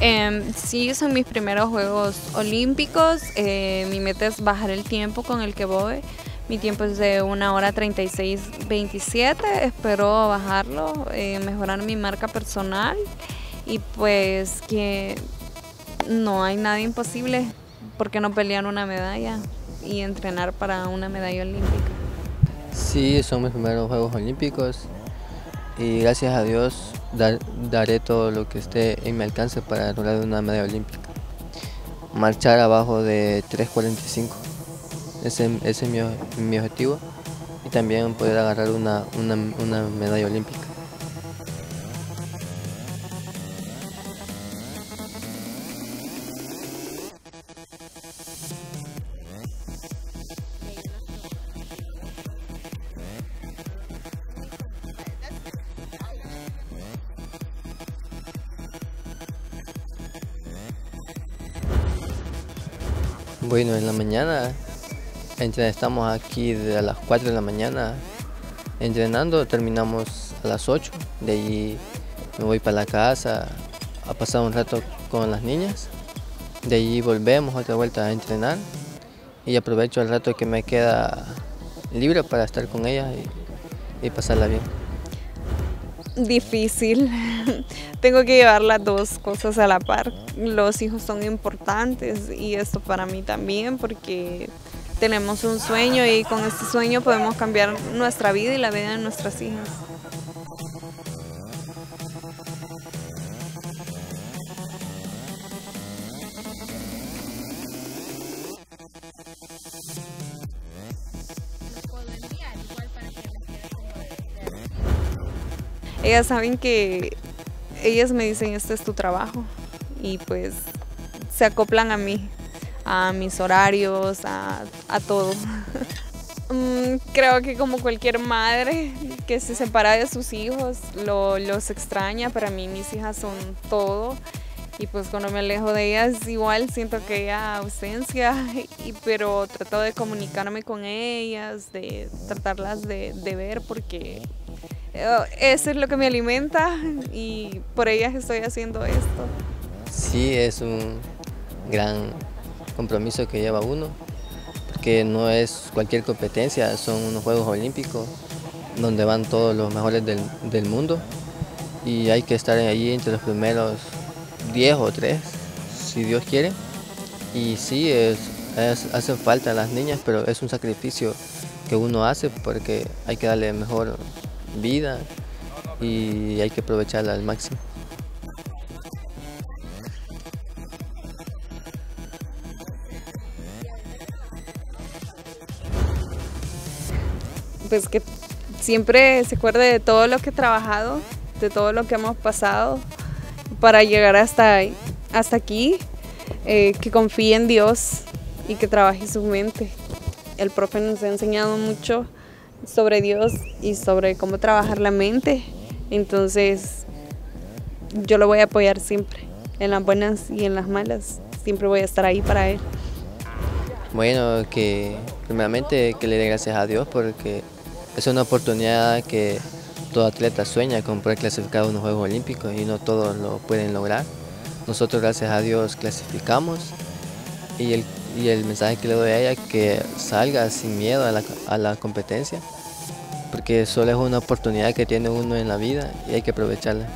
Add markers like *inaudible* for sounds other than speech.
Em, sí, son mis primeros Juegos Olímpicos. Eh, mi meta es bajar el tiempo con el que voy. Mi tiempo es de 1 hora 36, 27. Espero bajarlo, eh, mejorar mi marca personal y pues que no hay nada imposible. porque no pelear una medalla y entrenar para una medalla olímpica? Sí, son mis primeros Juegos Olímpicos y gracias a Dios daré todo lo que esté en mi alcance para lograr una medalla olímpica. Marchar abajo de 3.45, ese, ese, es mi, objetivo y también poder agarrar una, una medalla olímpica. Bueno, en la mañana estamos aquí a las 4 de la mañana entrenando, terminamos a las 8, de allí me voy para la casa a pasar un rato con las niñas, de allí volvemos otra vuelta a entrenar y aprovecho el rato que me queda libre para estar con ellas y pasarla bien difícil. *laughs* Tengo que llevar las dos cosas a la par. Los hijos son importantes y esto para mí también porque tenemos un sueño y con este sueño podemos cambiar nuestra vida y la vida de nuestras hijas. ellas saben que ellas me dicen, este es tu trabajo y pues se acoplan a mí, a mis horarios, a, todo. *laughs* Mm, creo que como cualquier madre que se separa de sus hijos, lo, los extraña. Para mí mis hijas son todo. Y pues cuando me alejo de ellas igual siento que hay ausencia, *laughs* y, pero trato de comunicarme con ellas, de tratarlas de, de ver porque eso es lo que me alimenta y por ellas estoy haciendo esto. Sí, es un gran compromiso que lleva uno, porque no es cualquier competencia, son unos Juegos Olímpicos donde van todos los mejores del, mundo y hay que estar ahí entre los primeros 10 o 3, si Dios quiere. Y sí, es, hacen falta las niñas, pero es un sacrificio que uno hace porque hay que darle mejor vida y hay que aprovecharla al máximo. Pues que siempre se acuerde de todo lo que he trabajado, de todo lo que hemos pasado para llegar hasta, hasta aquí, eh, que confíe en Dios y que trabaje su mente. El profe nos ha enseñado mucho sobre Dios y sobre cómo trabajar la mente. Entonces, yo lo voy a apoyar siempre, en las buenas y en las malas. Siempre voy a estar ahí para Él. Bueno, que primeramente que le dé gracias a Dios porque es una oportunidad que todo atleta sueña con poder clasificar a unos Juegos Olímpicos y no todos lo pueden lograr. Nosotros gracias a Dios clasificamos y el y el mensaje que le doy a ella que salga sin miedo a la, a la competencia, porque solo es una oportunidad que tiene uno en la vida y hay que aprovecharla.